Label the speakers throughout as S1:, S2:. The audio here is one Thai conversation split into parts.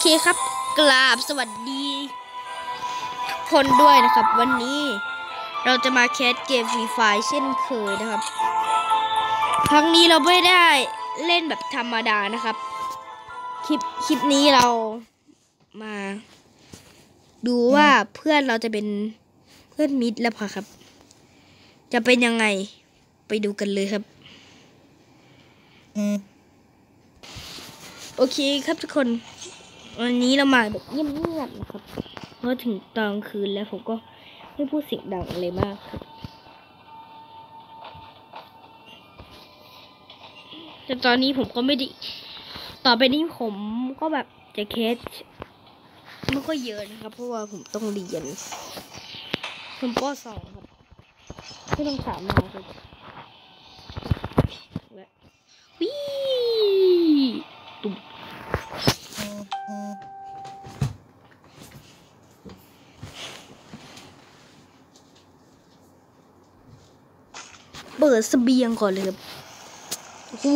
S1: เคครับ กราบสวัสดีทุกคนด้วยนะครับ วันนี้เราจะมาแคสเกมฟรีไฟเช่นเคยนะครับ ครั้งนี้เราไม่ได้เล่นแบบธรรมดานะครับ คลิปคลิปนี้เรามา ดูว่าเพื่อนเราจะเป็นเพื่อนมิตรแล้วพอครับ จะเป็นยังไงไปดูกันเลยครับโอเคครับทุกคน วันนี้เรามาแบบเงียบๆนะครับเพราะถึงตอนคืนแล้วผมก็ไม่พูดเสียงดังอะไรมากครับแต่ตอนนี้ผมก็ไม่ได้ต่อไปนี้ผมก็แบบจะเคสมันก็เยอะนะครับ เพราะว่าผมต้องเรียนผมปสองครับไม่ต้องถามมาครับ ปิดเสบียงก่อนเลยครับโอ้โห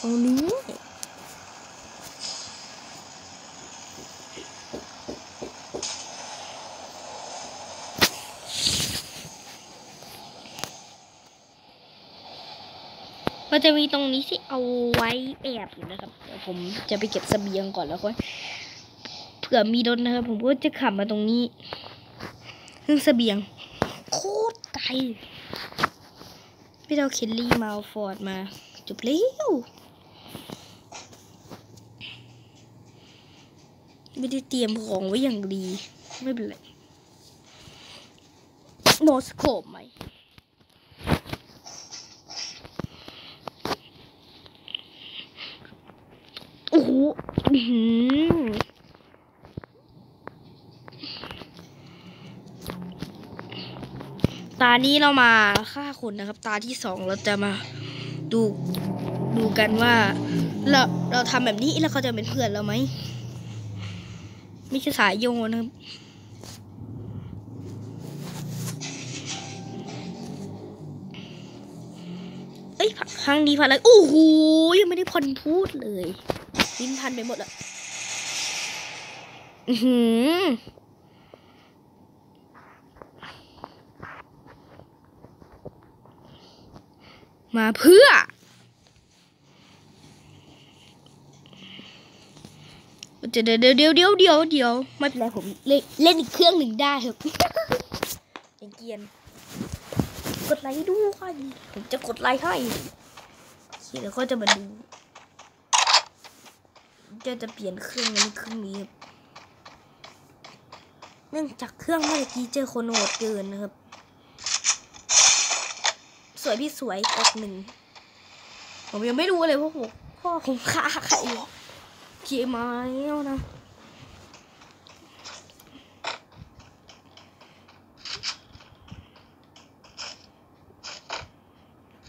S1: ตรงนี้ก็จะมีตรงนี้ที่เอาไว้แอบอยู่นะครับ เดี๋ยวผมจะไปเก็บเสบียงก่อนแล้วค่อยเผื่อมีรถนะครับ ผมก็จะขับมาตรงนี้ซึ่งเสบียง โคตรไกล พี่เราเคนลี่มาอาฟอร์ดมาจบเร็วไม่ได้เตรียมของไว้อย่างดี ไม่เป็นไรโนสโคปไหมโอ้โหอื้อหือ ตานี้เรามาฆ่าคนนะครับ ตาที่สองเราจะมาดูดูกันว่าเราเราทำแบบนี้แล้วเขาจะเป็นเพื่อนเราไหมไม่ใช่สายโยนนะครับเอ้ยครั้งนี้พันอะไรโอ้โหยังไม่ได้พอนพูดเลยลิ้นพันไปหมดแล้วอือหือ มาเพื่อ เดี๋ยวเดี๋ยวเดี๋ยวเดี๋ยวเดี๋ยวเดี๋ยวไม่เป็นไรผมเล่นเล่นอีกเครื่องหนึ่งได้ครับอย่างเกียน กดไลค์ด้วยผมจะกดไลค์ให้เคแล้วก็จะมาดูจะจะเปลี่ยนเครื่องนี้เครื่องนี้ครับเนื่องจากเครื่องเมื่อกี้เจอคนโหดเกินนะครับ สวยพี่สวยกดหนึ่งผมยังไม่รู้เลยว่าผมพ่อผมฆ่าใครเขียไม้แล้วนะ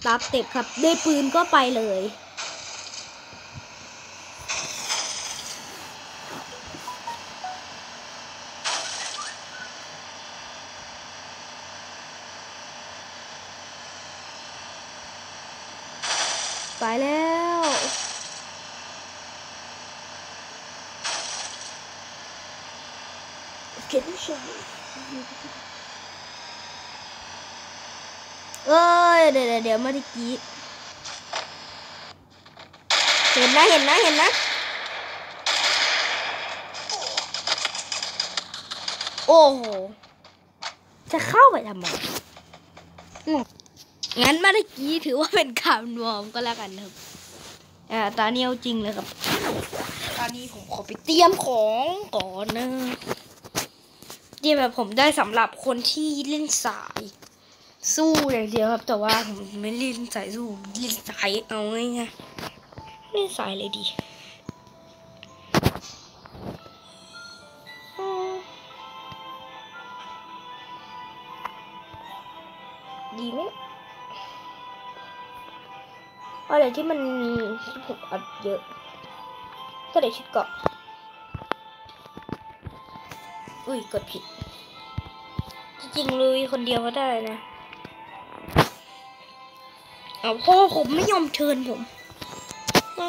S1: รับเต็บครับ ได้ปืนก็ไปเลย ไปแล้ว เอ้ยเดี๋ยวเดี๋ยวเมื่อกี้ เห็นนะเห็นนะเห็นนะ โอ้โห จะเข้าไปทำไมงั้นเมื่อกี้ถือว่าเป็นข่าวรวมก็แล้วกันครับ อ่า ตอนนี้เอาจริงเลยครับ ตอนนี้ผมขอไปเตรียมของก่อนนะ ตรียแบบผมได้สำหรับคนที่เล่นสายสู้อย่างเดียวครับ แต่ว่าผมไม่เล่นสายสู้เล่นสายเอาง่ายๆเล่นสายเลยดีดีไหมอะไรที่มันมีที่ผมอัดเยอะก็เลยชุดเกาะ อุ้ยกดผิด จริงๆลุยคนเดียวก็ได้นะ เอาพ่อผมไม่ยอมเชิญผมแหม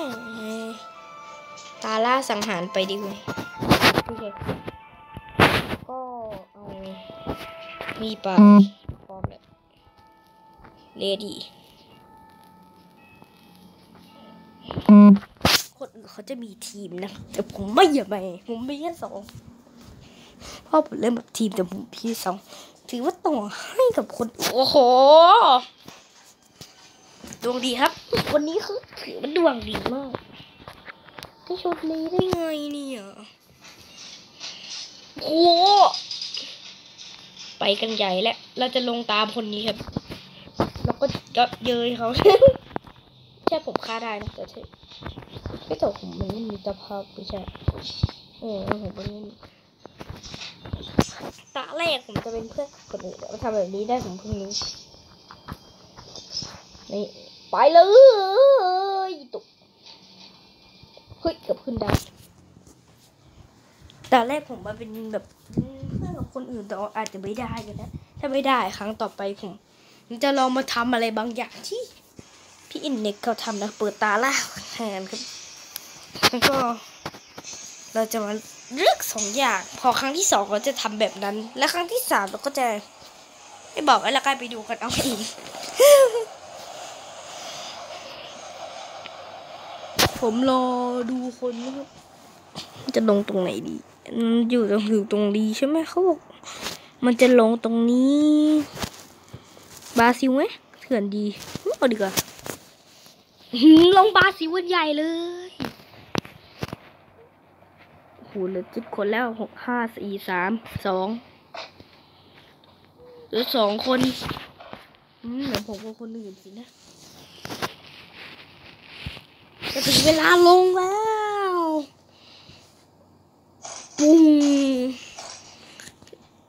S1: ตาล่าสังหารไปดีกว่าโอเคก็เอามีดไปพร้อมแล้วเลดี้คนอื่นเขาจะมีทีมนะ แต่ผมไม่อย่าไปผมมีแค่สองเพราะผมเล่นแบบทีมแต่ผมพี่สองถือว่าต่อให้กับคนอื่นโอ้โห ดวงดีครับ วันนี้คือถือว่าดวงดีมากได้ชุดนี้ได้ไงเนี่ยโอ้โหไปกันใหญ่แล้ว เราจะลงตามคนนี้ครับแล้วก็ก็เยยเขาแค่ผมฆ่าได้นะแต่ใช่ไม่แต่ผมมันไม่มีตะภาพไม่ใช่เออผมไม่มี ตาแรกผมจะเป็นเพื่อนคนอื่นแต่ว่าทำแบบนี้ได้ผมเพิ่งรู้นี่ไปเลยตุกเฮ้ยเกือบขึ้นได้ตอนแรกผมมาเป็นแบบเพื่อนกับคนอื่นแต่ว่าอาจจะไม่ได้กันนะถ้าไม่ได้ครั้งต่อไปผมจะลองมาทำอะไรบางอย่างที่ พี่อินเน็กเขาทำนะเปิดตาล่าแทนครับแล้วก็เราจะมา เลือกสองอย่าง พอครั้งที่สองเราจะทำแบบนั้น และครั้งที่สามเราก็จะไม่บอกแล้วกันไปดูกันเอาเองผมรอดูคนนะครับจะลงตรงไหนดีอืมอยู่ตรงอยู่ตรงนี้ใช่ไหมเขาบอกมันจะลงตรงนี้ บาซิลไหมเถื่อนดีเอาดีกว่าลงบาซิลวันใหญ่เลย โอ้โหเหลือจิบคนแล้วหกห้าสี่สามสองหลือสองคนอืมเดี๋ยวผมกับคนอื่นสินะจะถึงเวลาลงแล้วปุ้ง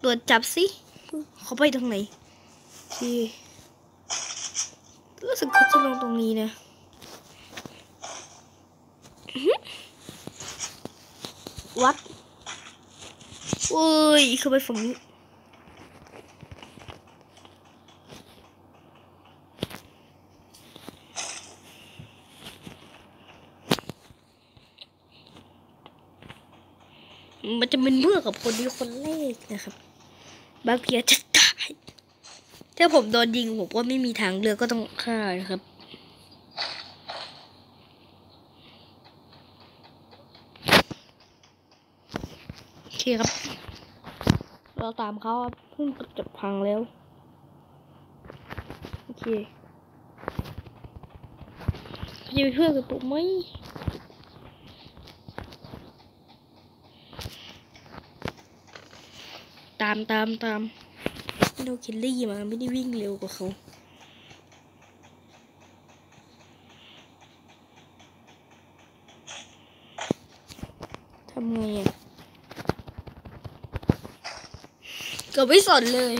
S1: ตรวจจับสิ เขาไปทางไหนที่รู้สึกเขาจะลงตรงนี้นะอื้อหือ วัดเว้ยเขาไปฝั่งนี้มันจะเป็นเมื่อกับคนนี้คนแรกนะครับ บางทีจจะตาย ถ้าผมโดนยิงผมก็ไม่มีทางเลือกก็ต้องฆ่านะครับ โอเคครับ เราตามเขาพิ่งจะพังแล้ว โอเคเขาจะไปเพื่อนกับผมไหมตามตามตามไม่ดูคิลลี่มาไม่ได้วิ่งเร็วกว่าเขาทำไงอะ ก็ไม่สนเลย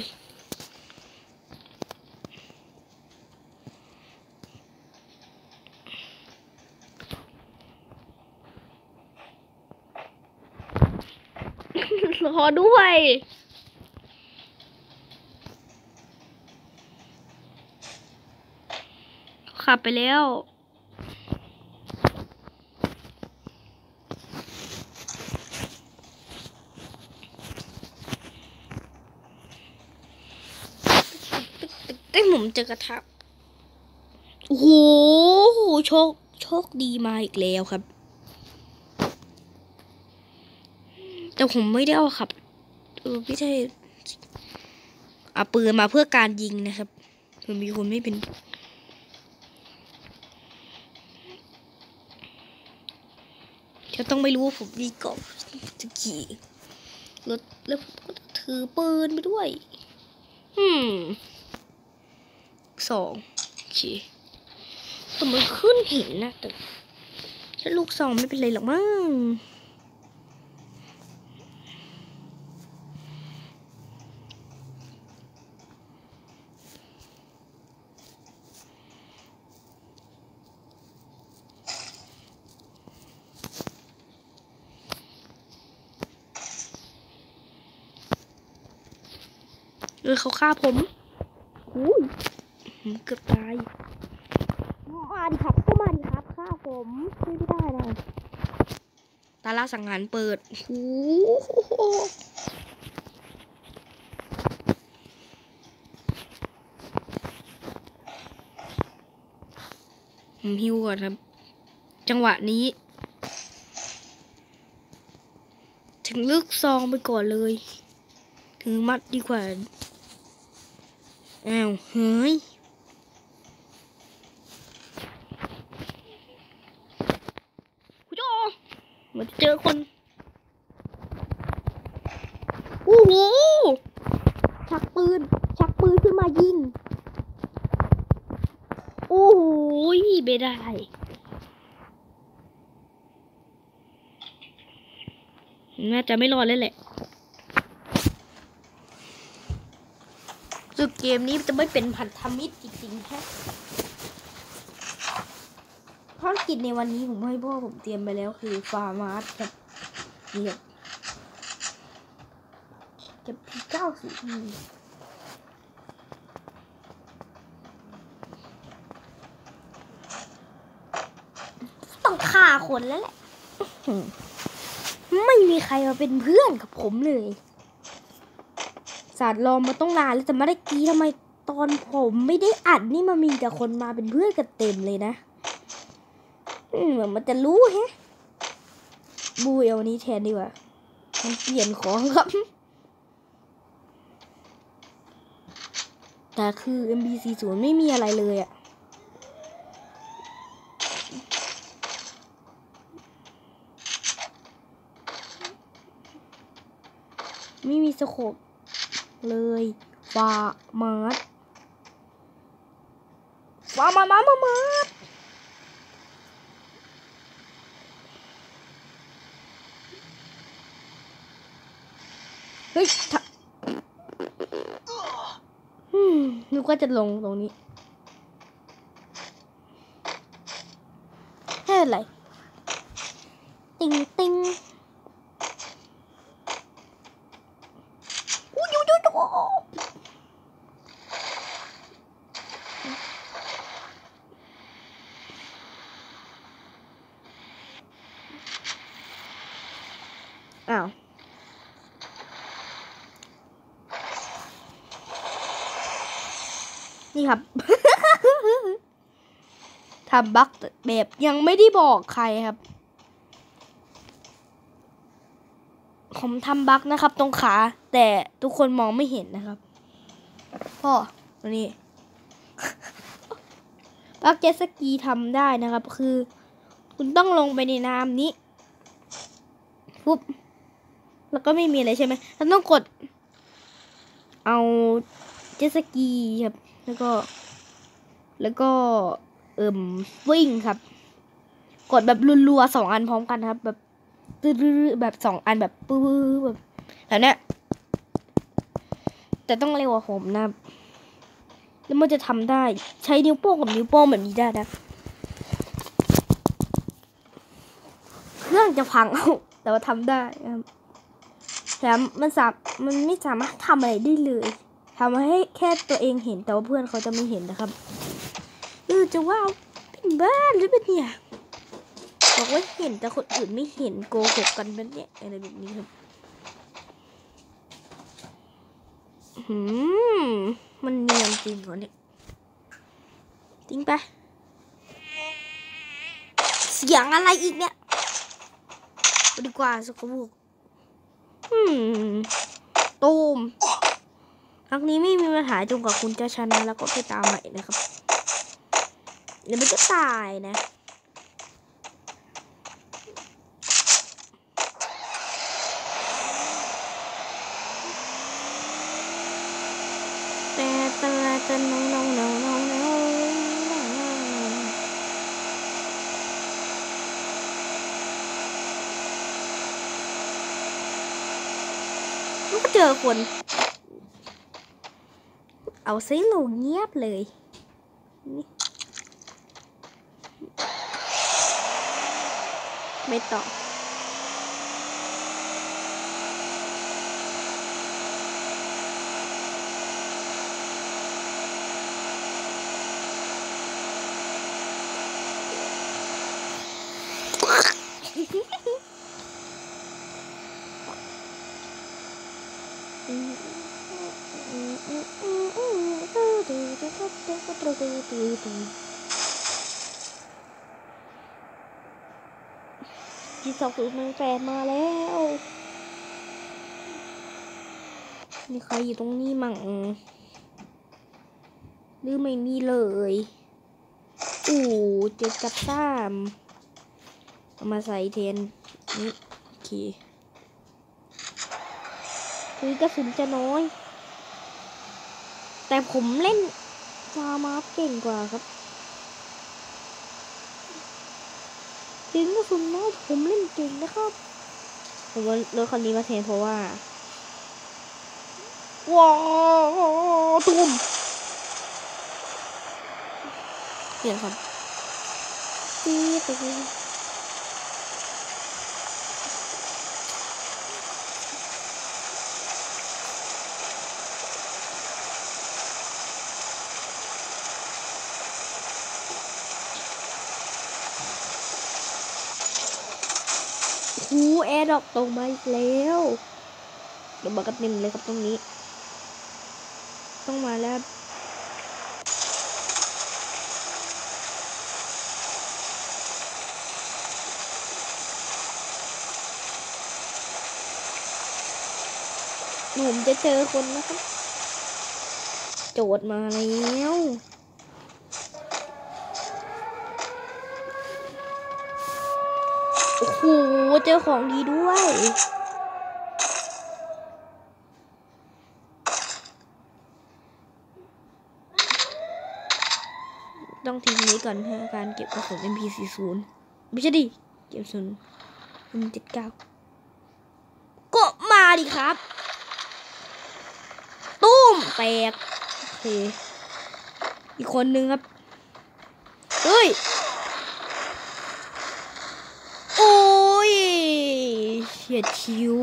S1: รอด้วยขับไปแล้ว ไอ้ยผม เจอกระทะโอ้โหโชคโชคดีมาอีกแล้วครับ แต่ผมไม่ได้เอาขับเออไม่ใช่เอาปืนมาเพื่อการยิงนะครับมันมีคนไม่เป็น จะต้องไม่รู้ว่าผมมีเกาะจะขี่รถแล้วผมก็ถือปืนไปด้วย อืม สองโอเคแต่มันขึ้นเห็นนะแต่ถ้าลูกสองไม่เป็นไรหรอกมั้งเออเขาฆ่าผมอุ้ย เกือบตายมาดิครับก็มาดิครับฆ่าผมช่วยไม่ได้นะาราสังหารเปิดโอ้โหผมฮิวก่อนครับ จังหวะนี้ ถึงลึกซองไปก่อนเลย ถึงมัดดีกว่าอ้าวเฮ้ย คุณโจ เหมือนจะเจอคนโอ้โหชักปืน ชักปืนขึ้นมายิง โอ้โหไม่ได้ น่าจะไม่รอดแล้วแหละศึกเกมนี้จะไม่เป็นพันธมิตรจริงๆแค่ ภารกิจในวันนี้ผมให้พ่อผมเตรียมไปแล้วคือ FAMAS ครับนี่ครับเก็บ P90ต้องฆ่าคนแล้วแหละ ไม่มีใครมาเป็นเพื่อนกับผมเลย ศาสตร์รอมาต้องนานแล้วแต่ไม่ได้กี้ทำไมตอนผมไม่ได้อัดนี่มันมีแต่คนมาเป็นเพื่อนกันเต็มเลยนะ เหมือนมันจะรู้แฮะบูเอาวันนี้แทนดีกว่า มันเปลี่ยนของครับ แต่คือ MB40 ไม่มีอะไรเลยอะไม่มีสโคปเลยฟามาร์ฟามามามามาร์ ฮ้ยทะอืมนึกว่าจะลงตรงนี้แค่อะไรติงติงอู้ยูยูยูอ้าว นี่ครับทำบั๊กแบบยังไม่ได้บอกใครครับ ผมทำบั๊กนะครับ ตรงขา แต่ทุกคนมองไม่เห็นนะครับ พ่อตรงนี้บั๊กเจสกีทำได้นะครับ คือ คุณต้องลงไปในน้ำนี้ปุ๊บแล้วก็ไม่มีอะไรใช่ไหมแล้วต้องกด เอาเจสกีครับ แล้วก็ แล้วก็ เอิ่มวิ่งครับ กดแบบรัวๆสองอันพร้อมกันครับ แบบตื้อแบบสองอันแบบปื้อแบบแบบเนี้ยแต่ต้องเร็วกว่าผมนะแล้วมันจะทำได้ใช้นิ้วโป้งกับนิ้วโป้งแบบนี้ได้นะ เครื่องจะพังเอาแต่ว่าทำได้ครับแถมมันสามมันไม่สามารถทำอะไรได้เลย ทำให้แค่ตัวเองเห็นแต่ว่าเพื่อนเขาจะไม่เห็นนะครับเออจะว่าเป็นบ้าหรือเป็นเนี่ยบอกว่าเห็นแต่คนอื่นไม่เห็นโกหกกันแบบเนี้ยอะไรแบบนี้ครับหืมมันเนียนจริงเหรอเนี่ยจริงปะเสียงอะไรอีกเนี่ยดีกว่าสกปรกอืมตูม ครั้งนี้ไม่มีปัญหาจนกว่าคุณจะชนะแล้วก็ไปตามใหม่นะครับเดี๋ยวมันจะตายนะแต่ตาตะน้องน้องน้องน้องน้องก็เจอคน เอาซิลูเงียบเลย ไม่ต่อ嗯嗯嗯嗯嗯嗯。 จีสองศูนย์มันแปดมาแล้ว มีใครอยู่ตรงนี้มั่งหรือไม่มีเลยอู้เจ็ดกับสามเอามาใส่เทนนี่โอเคอุ้ยกระสุนจะน้อย แต่ผมเล่นฟาร์มาร์เก่งกว่าครับถึงกระสุนน้อยผมเล่นเก่งนะครับ ผมว่ารถคันนี้มาแทนเพราะว่าว้าวตุ้มเนี่ยครับตีตี หูแอร์ดอกตกมาอีกแล้วเดี๋ยวมากันเต็มเลยครับตรงนี้ ต้องมาแล้วผมจะเจอคนนะครับ โจทย์มาแล้ว โอ้โห เจอของดีด้วย ต้องทิ้งนี้ก่อนฮะการเก็บกระสุน MP40 ไม่ใช่ดิ เก็บกระสุน M79 ก็มาดิครับ ตุ้มแตกโอเคอีกคนนึงครับ เฮ้ย โอ้ย เฉียดชิว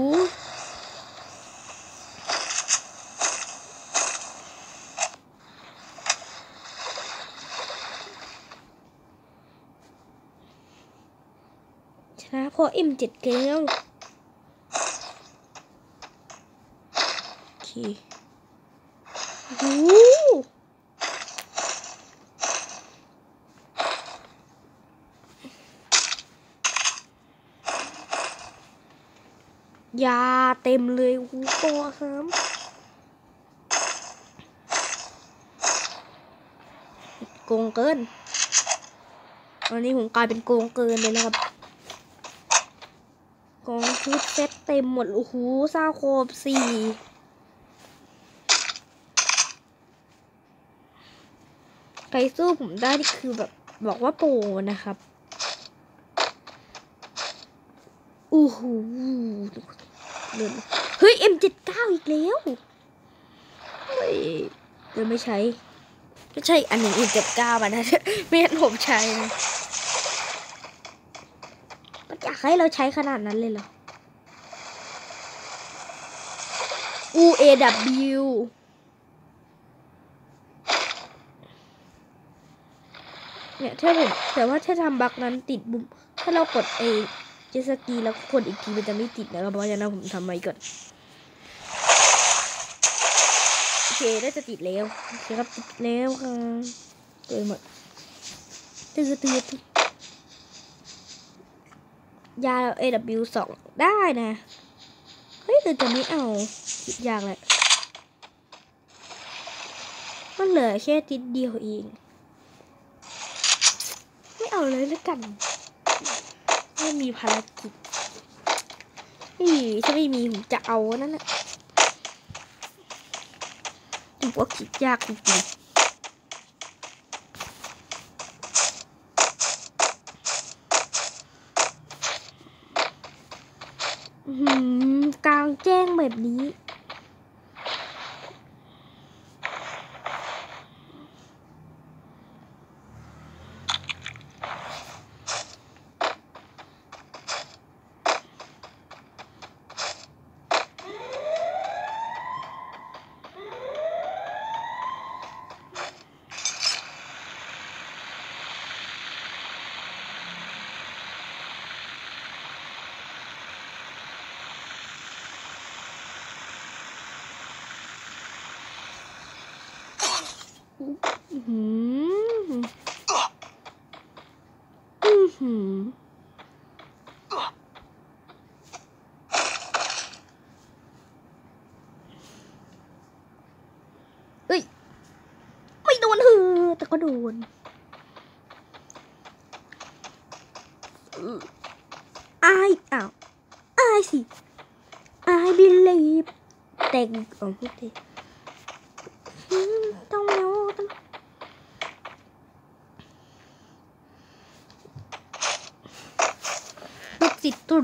S1: ชนะเพราะ M7 เกลโอเคโอ้โห ยาเต็มเลยโอ้โหปอครับโกงเกินวันนี้ผมกลายเป็นโกงเกินเลยนะครับกองชุดเซ็ตเต็มหมด โอ้โหซาโคบสี่ใครสู้ผมได้นี่คือแบบบอกว่าโปนะครับ โอู้หู เดินเฮ้ย M79 อีกแล้วเฮ้ยเดินไม่ใช้ไม่ใช่อันหนึ่ง M79 มันนะไม่งั้นผมใช้นะมันอยากให้เราใช้ขนาดนั้นเลยเหรอ U A W เนี่ยถ้าผมแต่ว่าถ้าทำบักนั้นติดบุมถ้าเรากดเอ จตสกีแล้วกดอีกทีมันจะไม่ติดนะครับเพราะฉะนั้นผมทำไว้ก่อนโอเคน่าจะติดแล้วโอเคครับติดแล้วค่ะเปิดหมดตืดตืดตืดยา AW สองได้นะ เฮ้ยแต่จะไม่เอาคิดยากแหละมันเหลือแค่ติดเดียวเอง ไม่เอาเลยแล้วกัน ไม่มีภารกิจไม่มีถ้าไม่มีผมจะเอานั่นแหละผมว่าคิดยากจริงๆ หืมหืมเฮ้ย ไม่โดนหือ แต่ก็โดนอายอ้าวอายสิ I believe แต่งออกพูดดิ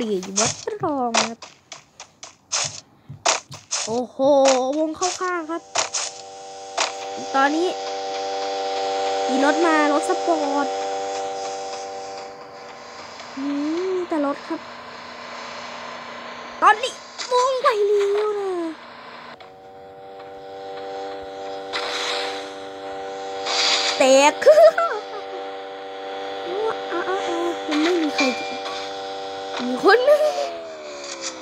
S1: รีวัดรองครับโอ้โห วงเข้าข้างครับ ตอนนี้มีรถมารถสปอร์ตอืมแต่รถครับ ตอนนี้วงไปเลี้ยวนะแตกคือ นนึง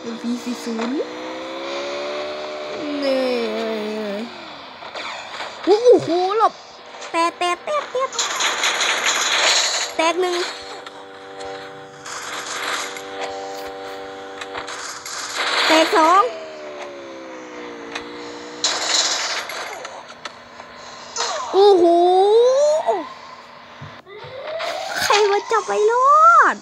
S1: เป็นพีซีศูนย์นี่โอ้โหหลบแตกแตกแตกแตกแตกหนึ่งแตกสองโอ้โห ใครมาจับไปรอด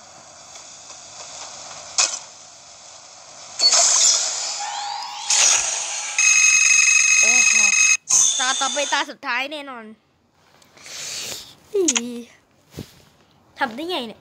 S1: โอ้โห ตาต่อไปตา สุดท้ายแน่นอนทำได้ไงเนี่ย